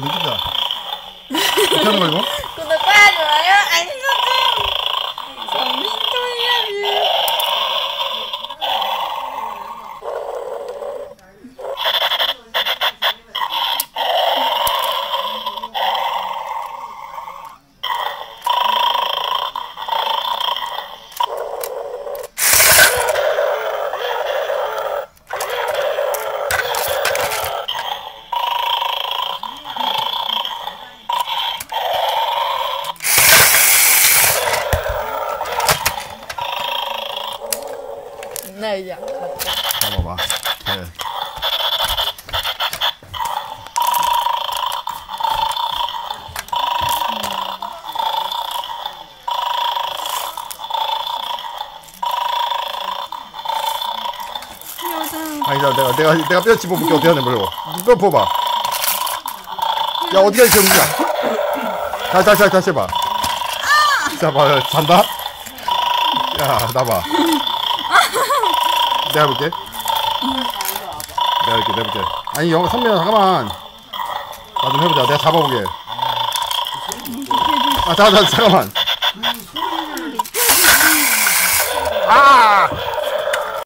더 느끼자. 어떻게 하는 거야, 이거? 잡아봐. 네. 내가 내가 내가 뼈 집어볼게. 어떻게 하냐 보려고. 뼈 부어봐. 야 정수야 다시 다시 다시 다시 해봐. 자봐 잔다? 야 나봐 내가 볼게. 내가 볼게 내가 볼게. 아니 영 선배야 잠깐만. 나 좀 해보자. 내가 잡아보게. 아 잠깐 잠깐 잠깐만. 아